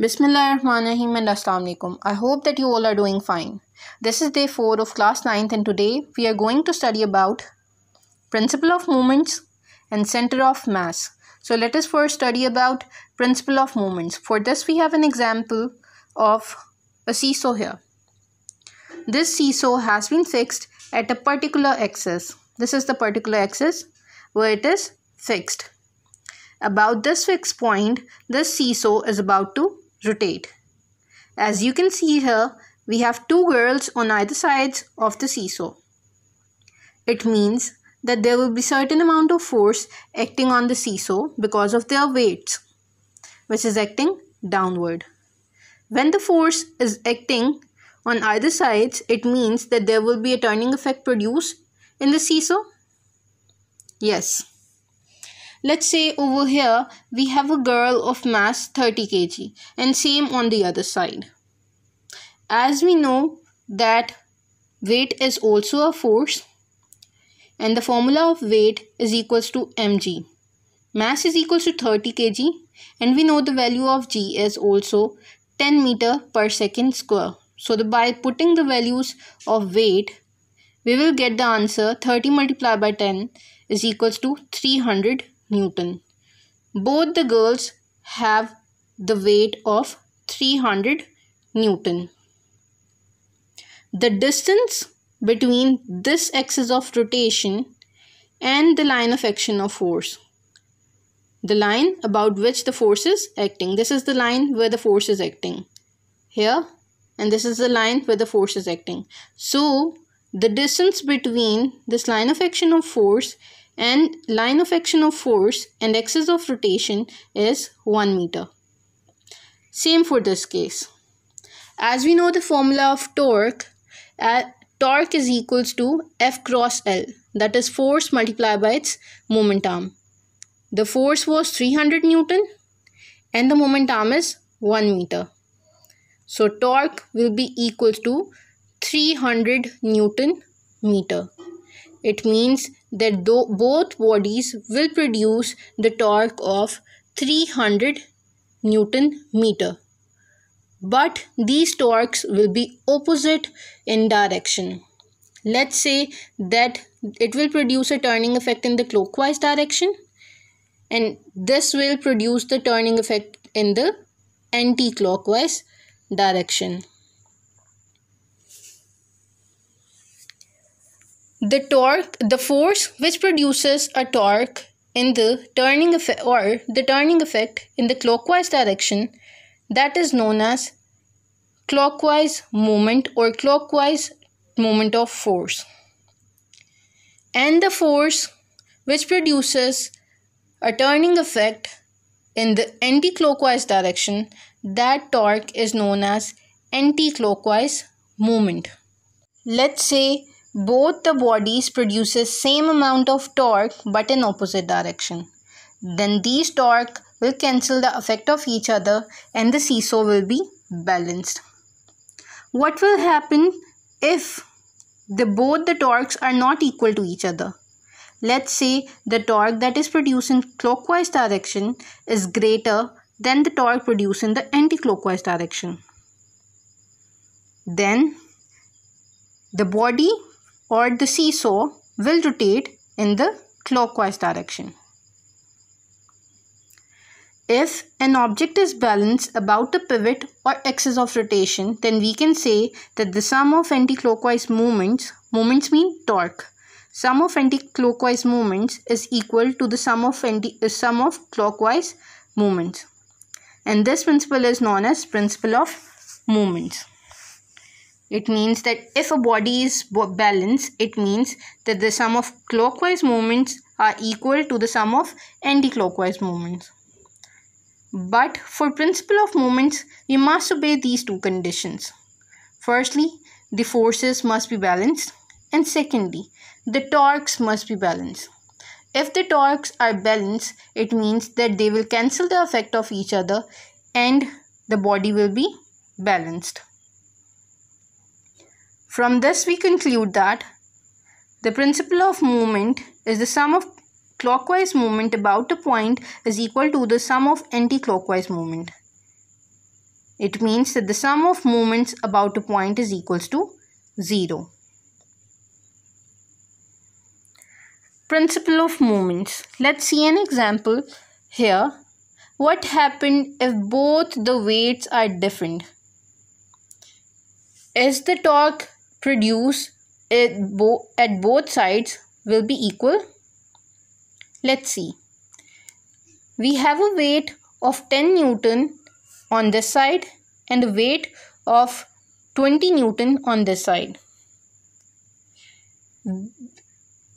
Bismillahirrahmanirrahim and Assalamualaikum. I hope that you all are doing fine. This is day 4 of class 9th and today we are going to study about principle of moments and center of mass. So let us first study about principle of moments. For this we have an example of a seesaw here. This seesaw has been fixed at a particular axis. This is the particular axis where it is fixed. About this fixed point, this seesaw is about to rotate. As you can see here, we have two girls on either sides of the seesaw. It means that there will be certain amount of force acting on the seesaw because of their weights, which is acting downward. When the force is acting on either sides, it means that there will be a turning effect produced in the seesaw. Yes. Let's say over here we have a girl of mass 30 kg and same on the other side. As we know that weight is also a force and the formula of weight is equals to mg. Mass is equals to 30 kg and we know the value of g is also 10 meter per second square. So the, by putting the values of weight we will get the answer 30 multiplied by 10 is equals to 300 Newton. Both the girls have the weight of 300 Newton. The distance between this axis of rotation and the line of action of force. The line about which the force is acting. This is the line where the force is acting. Here and this is the line where the force is acting. So the distance between this line of action of force and line of action of force and axis of rotation is 1 meter. Same for this case. As we know the formula of torque, uh, torque is equals to F cross L that is force multiplied by its moment arm. The force was 300 Newton and the moment arm is 1 meter. So torque will be equal to 300 Newton meter. It means that both bodies will produce the torque of 300 Newton meter. But these torques will be opposite in direction. Let's say that it will produce a turning effect in the clockwise direction and this will produce the turning effect in the anti-clockwise direction. The torque, the force which produces a torque in the turning effect or the turning effect in the clockwise direction that is known as clockwise moment or clockwise moment of force. And the force which produces a turning effect in the anti-clockwise direction that torque is known as anti-clockwise moment. Let's say both the bodies produces same amount of torque but in opposite direction. Then these torque will cancel the effect of each other and the seesaw will be balanced. What will happen if the both the torques are not equal to each other? Let's say the torque that is produced in clockwise direction is greater than the torque produced in the anti-clockwise direction. Then the body or the seesaw will rotate in the clockwise direction. If an object is balanced about a pivot or axis of rotation, then we can say that the sum of anti-clockwise moments, moments mean torque, sum of anti-clockwise moments is equal to the sum of anti, uh, sum of clockwise moments. And this principle is known as principle of moments. It means that if a body is balanced, it means that the sum of clockwise moments are equal to the sum of anti-clockwise moments. But for principle of moments, we must obey these two conditions. Firstly, the forces must be balanced and secondly, the torques must be balanced. If the torques are balanced, it means that they will cancel the effect of each other and the body will be balanced. From this we conclude that the principle of movement is the sum of clockwise movement about a point is equal to the sum of anti-clockwise movement. It means that the sum of moments about a point is equals to 0. Principle of moments. Let's see an example here. What happened if both the weights are different? Is the torque produced at, bo at both sides will be equal? Let's see. We have a weight of 10 Newton on this side and a weight of 20 Newton on this side.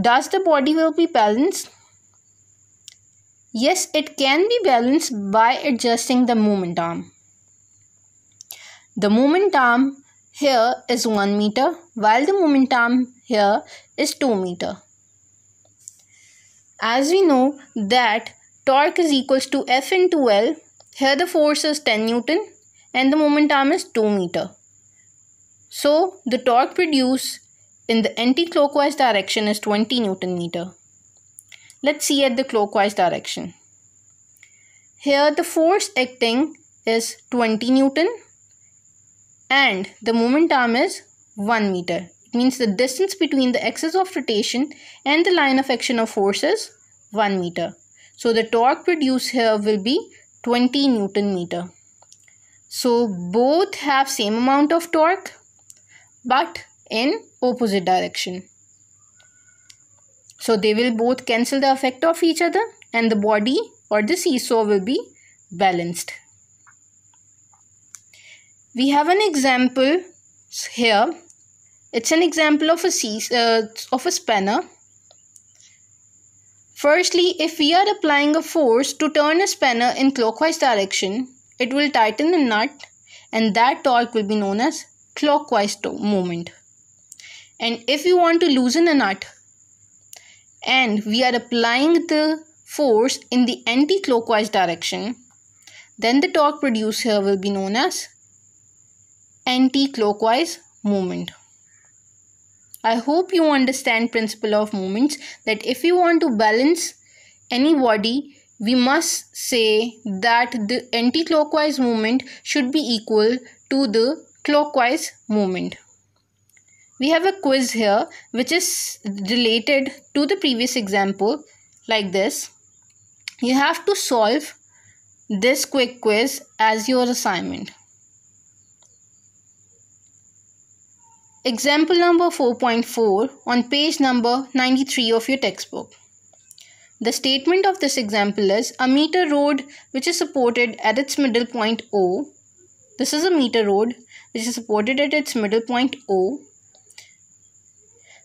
Does the body will be balanced? Yes, it can be balanced by adjusting the moment arm. The moment arm here is 1 meter while the moment arm here is 2 meter. As we know that torque is equals to F into L, here the force is 10 Newton and the moment arm is 2 meter. So the torque produced in the anti-clockwise direction is 20 Newton meter. Let's see at the clockwise direction. Here the force acting is 20 Newton and the moment arm is 1 meter. It means the distance between the axis of rotation and the line of action of force is 1 meter. So the torque produced here will be 20 Newton meter. So both have same amount of torque but in opposite direction. So they will both cancel the effect of each other and the body or the seesaw will be balanced. We have an example here. It's an example of a uh, of a spanner. Firstly, if we are applying a force to turn a spanner in clockwise direction, it will tighten the nut and that torque will be known as clockwise moment And if we want to loosen a nut and we are applying the force in the anti-clockwise direction, then the torque produced here will be known as anti-clockwise movement. I hope you understand principle of moments that if we want to balance any body, we must say that the anti-clockwise movement should be equal to the clockwise movement. We have a quiz here which is related to the previous example like this. You have to solve this quick quiz as your assignment. Example number 4.4 on page number 93 of your textbook. The statement of this example is a meter rod which is supported at its middle point O. This is a meter rod which is supported at its middle point O.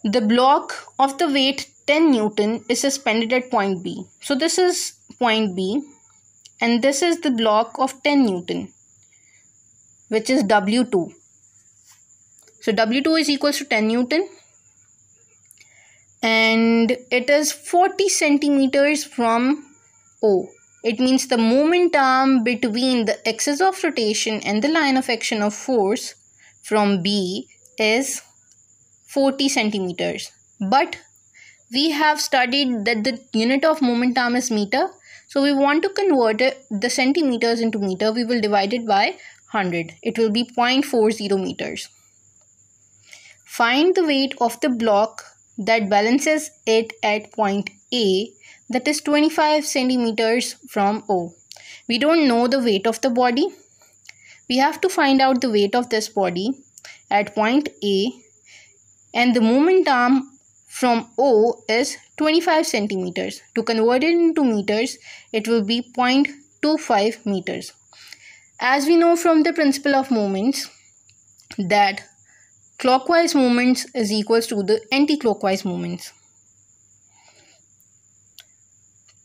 The block of the weight 10 Newton is suspended at point B. So this is point B and this is the block of 10 Newton which is W2. So W2 is equals to 10 Newton and it is 40 centimeters from O. It means the moment arm between the axis of rotation and the line of action of force from B is 40 centimeters. But we have studied that the unit of moment arm is meter. So we want to convert the centimeters into meter. We will divide it by 100. It will be 0.40 meters. Find the weight of the block that balances it at point A that is 25 centimeters from O. We don't know the weight of the body. We have to find out the weight of this body at point A and the moment arm from O is 25 centimeters. To convert it into meters, it will be 0.25 meters. As we know from the principle of moments that clockwise movements is equals to the anti-clockwise movements.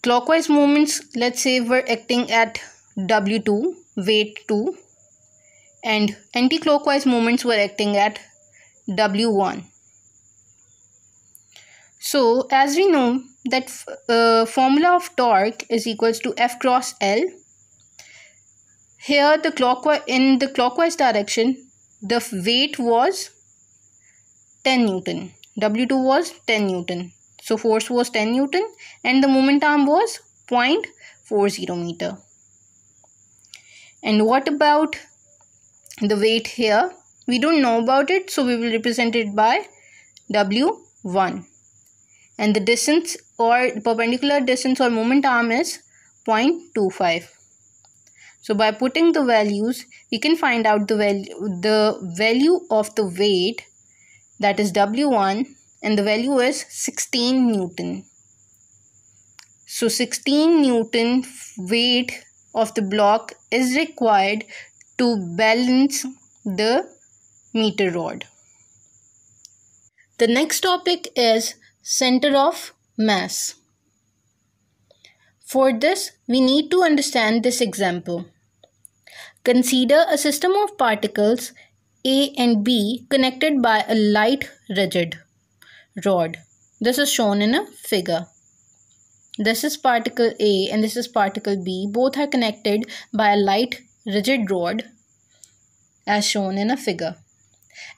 Clockwise movements, let's say we're acting at W2, weight 2 and anti-clockwise movements were acting at W1. So as we know that uh, formula of torque is equals to F cross L. Here the clockwise in the clockwise direction the weight was 10 Newton. W2 was 10 Newton. So force was 10 Newton and the moment arm was 0.40 meter. And what about the weight here we don't know about it so we will represent it by w1 and the distance or perpendicular distance or moment arm is 0.25 so by putting the values we can find out the value the value of the weight that is w1 and the value is 16 newton so 16 newton weight of the block is required to balance the meter rod. The next topic is center of mass. For this, we need to understand this example. Consider a system of particles A and B connected by a light rigid rod. This is shown in a figure. This is particle A and this is particle B. Both are connected by a light rigid rod as shown in a figure.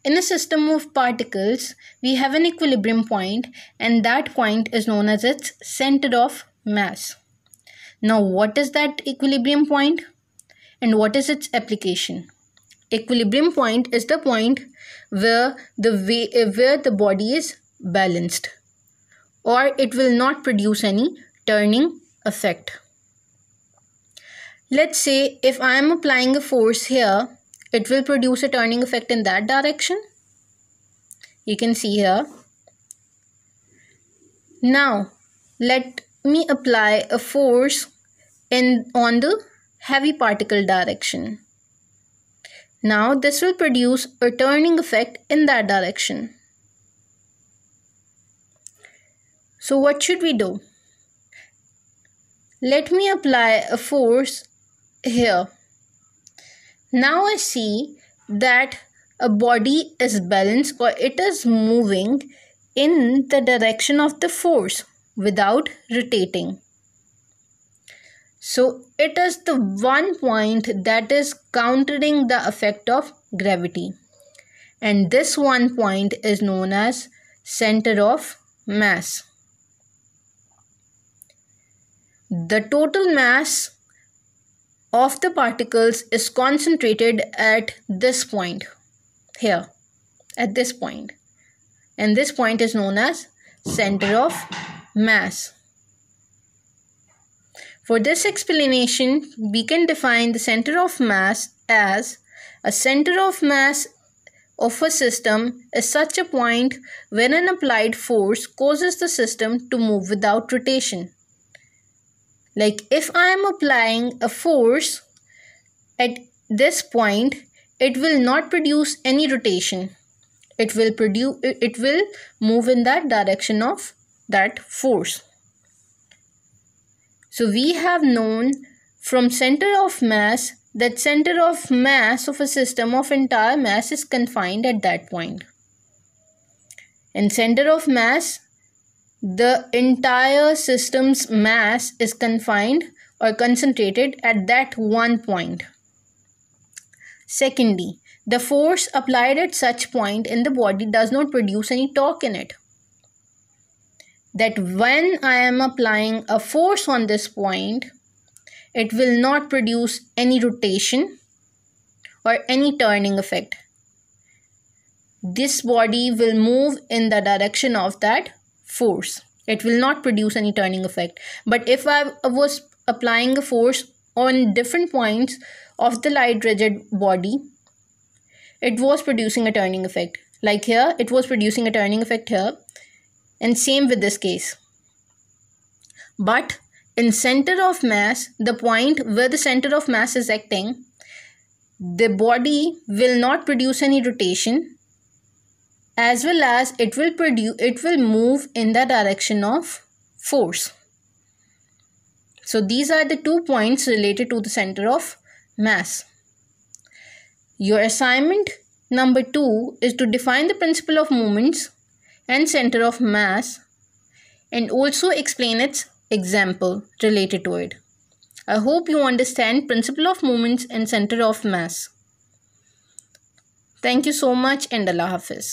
In a system of particles, we have an equilibrium point and that point is known as its center of mass. Now what is that equilibrium point and what is its application? Equilibrium point is the point where the way, eh, where the body is balanced or it will not produce any turning effect. Let's say if I am applying a force here, it will produce a turning effect in that direction. You can see here. Now, let me apply a force in on the heavy particle direction. Now, this will produce a turning effect in that direction. So, what should we do? Let me apply a force here. Now I see that a body is balanced or it is moving in the direction of the force without rotating. So it is the one point that is countering the effect of gravity. And this one point is known as center of mass. The total mass of the particles is concentrated at this point here at this point and this point is known as center of mass for this explanation we can define the center of mass as a center of mass of a system is such a point when an applied force causes the system to move without rotation like if I am applying a force at this point, it will not produce any rotation. It will produce it will move in that direction of that force. So we have known from center of mass that center of mass of a system of entire mass is confined at that point. In center of mass the entire system's mass is confined or concentrated at that one point. Secondly, the force applied at such point in the body does not produce any torque in it. That when I am applying a force on this point, it will not produce any rotation or any turning effect. This body will move in the direction of that force. It will not produce any turning effect. But if i was applying a force on different points of the light rigid body it was producing a turning effect. Like here it was producing a turning effect here and same with this case. But in center of mass the point where the center of mass is acting the body will not produce any rotation as well as it will produce it will move in the direction of force. So these are the two points related to the center of mass. Your assignment number 2 is to define the principle of moments and center of mass and also explain its example related to it. I hope you understand principle of moments and center of mass. Thank you so much and allah hafiz